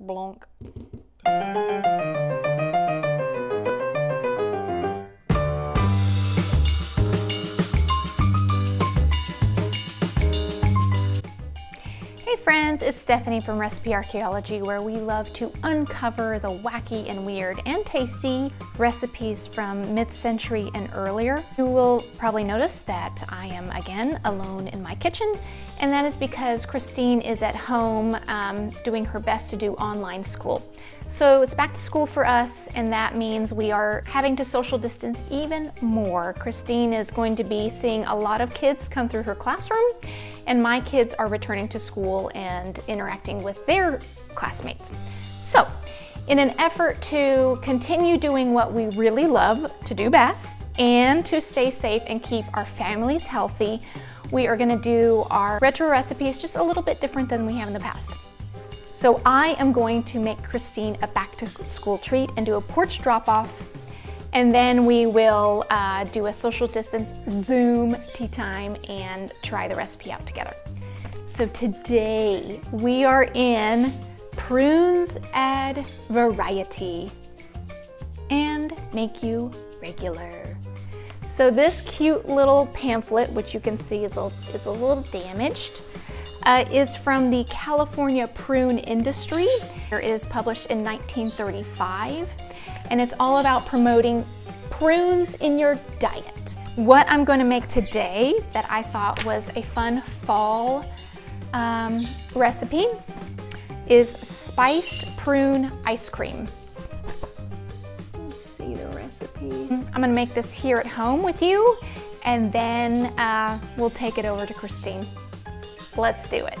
Blanc. Friends, it's Stephanie from Recipe Archaeology where we love to uncover the wacky and weird and tasty recipes from mid-century and earlier. You will probably notice that I am again alone in my kitchen and that is because Christine is at home um, doing her best to do online school. So it's back to school for us, and that means we are having to social distance even more. Christine is going to be seeing a lot of kids come through her classroom, and my kids are returning to school and interacting with their classmates. So, in an effort to continue doing what we really love to do best and to stay safe and keep our families healthy, we are gonna do our retro recipes just a little bit different than we have in the past. So I am going to make Christine a back to school treat and do a porch drop off. And then we will uh, do a social distance Zoom tea time and try the recipe out together. So today we are in prunes add variety and make you regular. So this cute little pamphlet, which you can see is a, is a little damaged, uh, is from the California prune industry. It is published in 1935 and it's all about promoting prunes in your diet. What I'm going to make today that I thought was a fun fall um, recipe is spiced prune ice cream. see the recipe. I'm going to make this here at home with you and then uh, we'll take it over to Christine. Let's do it.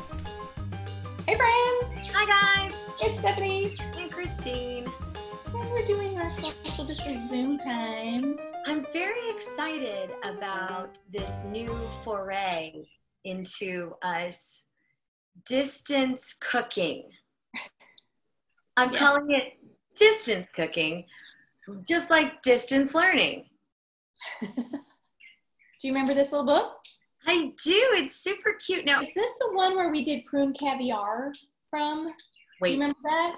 Hey friends! Hi guys! It's Stephanie. And Christine. And we're doing our social distance Zoom time. I'm very excited about this new foray into us distance cooking. I'm yeah. calling it distance cooking, just like distance learning. do you remember this little book? I do. It's super cute. Now, is this the one where we did prune caviar from? Wait, do you remember that?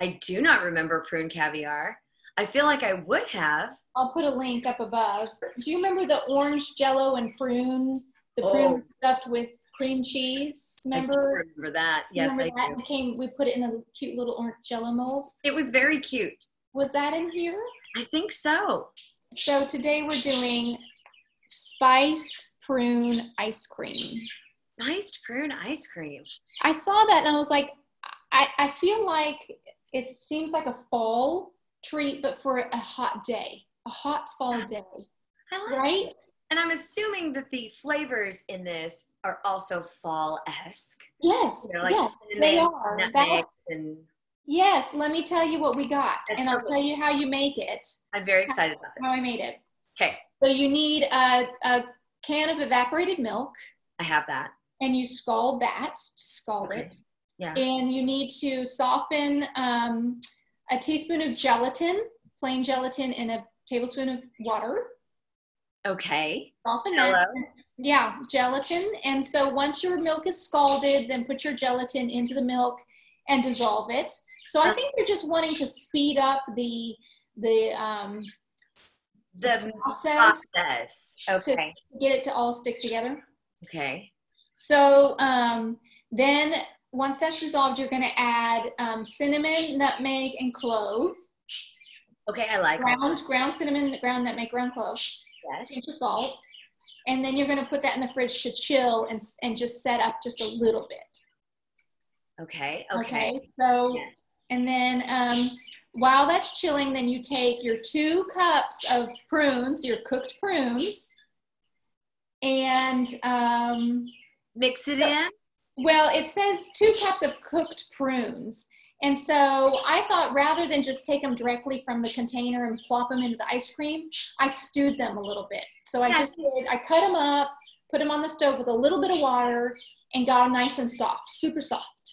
I do not remember prune caviar. I feel like I would have. I'll put a link up above. Do you remember the orange jello and prune? The oh. prune stuffed with cream cheese. Remember? I remember that. Yes, remember I that? do. Came, we put it in a cute little orange jello mold. It was very cute. Was that in here? I think so. So today we're doing spiced prune ice cream. Spiced prune ice cream. I saw that and I was like, I, I feel like it seems like a fall treat, but for a hot day, a hot fall day. Like right? It. And I'm assuming that the flavors in this are also fall-esque. Yes, you know, like yes, they are. And yes, let me tell you what we got, and I'll tell you how you make it. I'm very excited about this. How I made it. Okay. So you need a, a can of evaporated milk. I have that. And you scald that, scald okay. it. Yeah. And you need to soften um, a teaspoon of gelatin, plain gelatin, in a tablespoon of water. Okay. Soften Jello. that. Yeah, gelatin. And so once your milk is scalded, then put your gelatin into the milk and dissolve it. So I think you're just wanting to speed up the the um, the process, process. okay. get it to all stick together. Okay. So um, then once that's dissolved you're going to add um, cinnamon nutmeg and clove. Okay i like ground ground cinnamon ground nutmeg ground clove. Yes. Pinch of salt. And then you're going to put that in the fridge to chill and, and just set up just a little bit. Okay okay, okay so yes. and then um, while that's chilling, then you take your two cups of prunes, your cooked prunes, and um, mix it in. Well, it says two cups of cooked prunes. And so I thought rather than just take them directly from the container and plop them into the ice cream, I stewed them a little bit. So I just did, I cut them up, put them on the stove with a little bit of water, and got them nice and soft, super soft.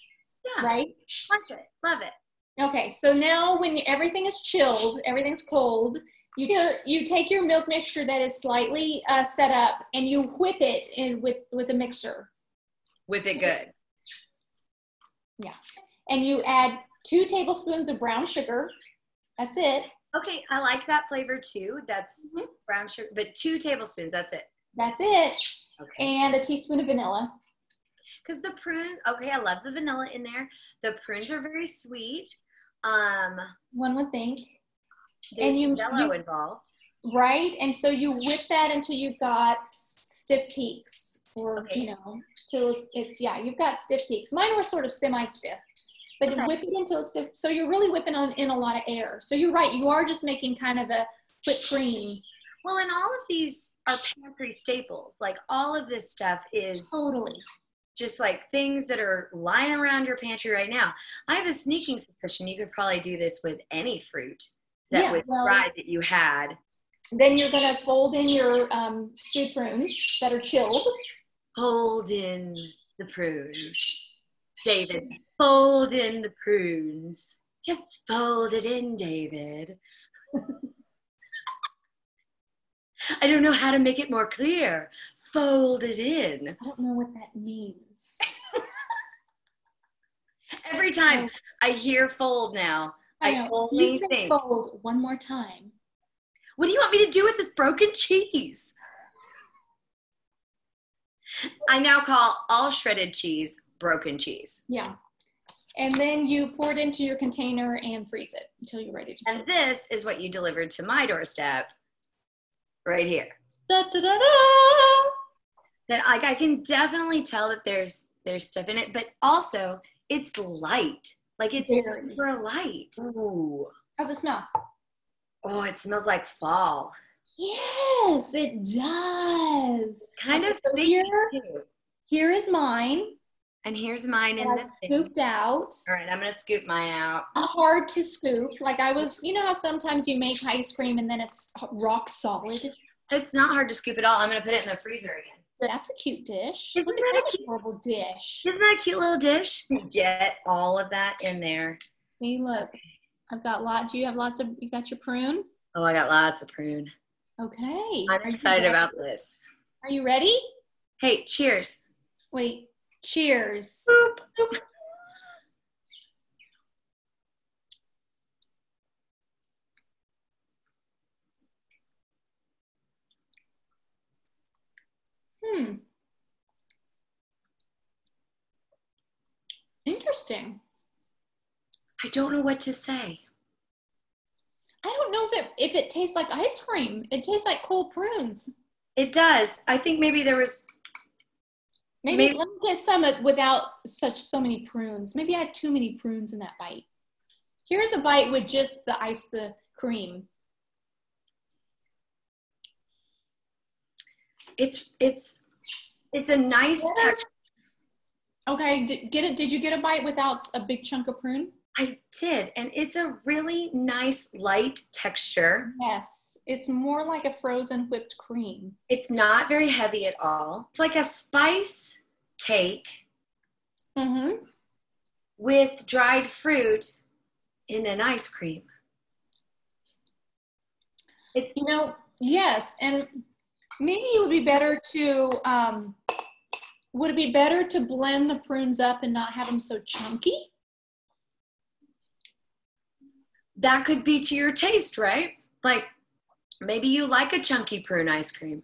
Yeah. Right? Love it. Love it. Okay, so now when everything is chilled, everything's cold, you you take your milk mixture that is slightly uh, set up and you whip it in with with a mixer. Whip it good. Yeah, and you add two tablespoons of brown sugar. That's it. Okay, I like that flavor too. That's Mhm. brown sugar, but two tablespoons. That's it. That's it. Okay. And a teaspoon of vanilla. Because the prune, okay, I love the vanilla in there. The prunes are very sweet. Um, One would think. there's And you- yellow you- involved. Right? And so you whip that until you've got stiff peaks. Or, Okay. you know, till it's, yeah, you've got stiff peaks. Mine were sort of semi stiff. But Okay. whip it until stiff. So you're really whipping on, in a lot of air. So you're right. You are just making kind of a whipped cream. Well, and all of these are pantry staples. Like all of this stuff is Totally. Just like things that are lying around your pantry right now. I have a sneaking suspicion you could probably do this with any fruit that Yeah, was well- fried that you had. Then you're going to fold in your um, stewed prunes that are chilled. Fold in the prunes. David, fold in the prunes. Just fold it in, David. I don't know how to make it more clear. Fold it in. I don't know what that means. Every time I hear fold now, I know. only you say think- fold one more time. what do you want me to do with this broken cheese? I now call all shredded cheese broken cheese. Yeah. And then you pour it into your container and freeze it until you're ready to serve. And this is what you delivered to my doorstep right here. Da, da, da, da. That like I can definitely tell that there's there's stuff in it, but also it's light. Like it's Very. super light. Ooh. How's it smell? Oh, it smells like fall. Yes, it does. Kind Okay, of so here, too. here is mine. And here's mine in that the I thing. scooped out. All right, I'm gonna scoop mine out. Hard to scoop. Like I was, you know how sometimes you make ice cream and then it's rock solid. It's not hard to scoop at all. I'm gonna put it in the freezer again. That's a cute dish. Isn't Look at that that adorable dish. Isn't that a cute little dish? Get all of that in there. See, look, I've got lots. Do you have lots of? You got your prune? Oh, I got lots of prune. Okay. I'm Are excited about this. Are you ready? Hey, cheers. Wait. Cheers. Boop. Hmm. Interesting. I don't know what to say. I don't know if it if it tastes like ice cream. It tastes like cold prunes. It does. I think maybe there was Maybe, Maybe- let me get some without such so many prunes. Maybe I had too many prunes in that bite. Here's a bite with just the ice, the cream. It's it's it's a nice texture. Okay, did, get it? Did you get a bite without a big chunk of prune? I did, and it's a really nice light texture. Yes, it's more like a frozen whipped cream. It's not very heavy at all. It's like a spice cake Mm-hmm. with dried fruit in an ice cream. It's You know, yes, and maybe it would be better to. Um, would it be better to blend the prunes up and not have them so chunky? that could be to your taste, right? Like maybe you like a chunky prune ice cream.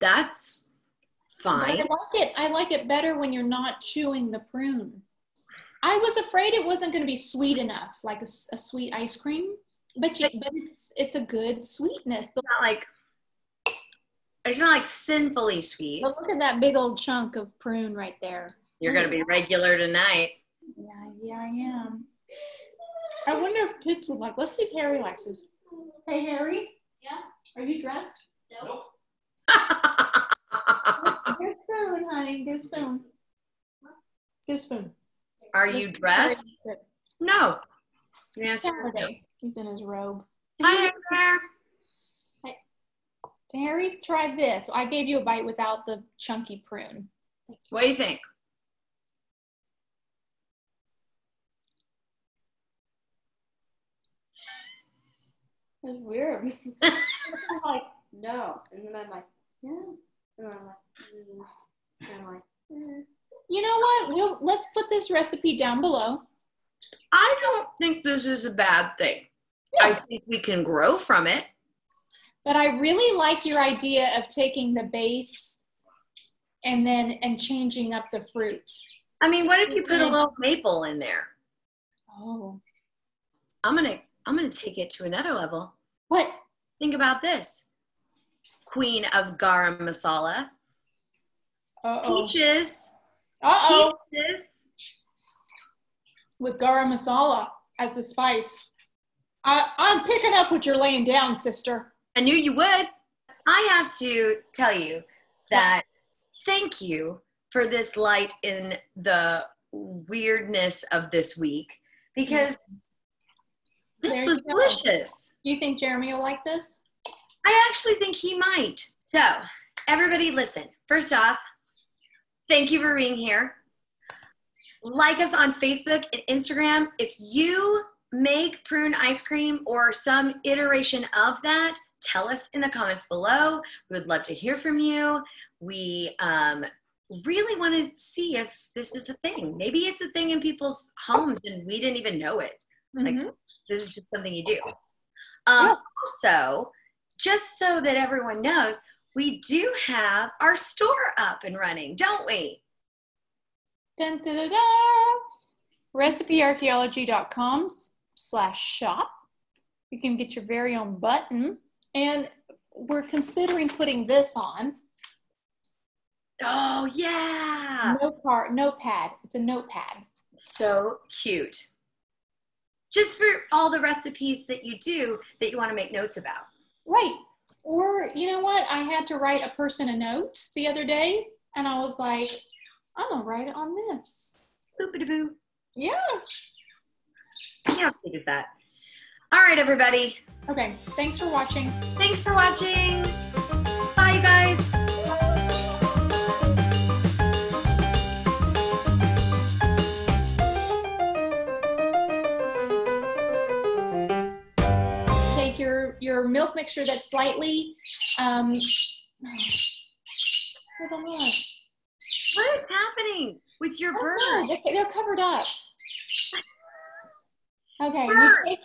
That's But I fine. like it. I like it better when you're not chewing the prune. I was afraid it wasn't going to be sweet enough, like a sweet ice cream. But you, but it's it's a good sweetness. It's not like it's not like sinfully sweet. But look at that big old chunk of prune right there. You're gonna be regular tonight. Yeah, yeah, I am. I wonder if kids would like. Let's see if Harry likes this. Hey, Harry. Yeah? Are you dressed? Nope. Get spoon, honey. Get spoon. Get spoon. Are you dressed? No. The answer is no. Saturday. He's in his robe. Hi there. Harry, try this. I gave you a bite without the chunky prune. What do you think? It's weird. I'm like, no. And then I'm like, yeah. And I'm like, mm. And I'm like, mm. You know what? We'll let's put this recipe down below. I don't think this is a bad thing. I think we can grow from it. But I really like your idea of taking the base and then and changing up the fruit. I mean, what if you put a little maple in there? Oh. I'm gonna I'm gonna take it to another level. What? Think about this. Queen of garam masala. Uh-oh. Peaches. Uh-oh. Peaches. With garam masala as the spice. I, I'm picking up what you're laying down, sister. I knew you would. I have to tell you that thank you for this light in the weirdness of this week because this was delicious. You think Jeremy will like this? I actually think he might. So, everybody, listen. First off, thank you for being here. Like us on Facebook and Instagram. If you make prune ice cream or some iteration of that, tell us in the comments below. We would love to hear from you. We um, really want to see if this is a thing. Maybe it's a thing in people's homes and we didn't even know it. Like, Mhm. this is just something you do. Um, Yeah. Also, just so that everyone knows, we do have our store up and running, don't we? Dun, da, da, da. recipearchaeology.com slash shop you can get your very own button and we're considering putting this on Oh, yeah. no notepad it's a notepad So cute. Just for all the recipes that you do that you want to make notes about. right or you know what i had to write a person a note the other day and i was like i'm gonna write it on this Boopity boo. yeah Yeah, how big is that? All right, everybody. okay thanks for watching Thanks for watching. Bye, guys. take your your milk mixture that's slightly um for the love What is happening with your bird? they're, they're covered up okay you Bird. take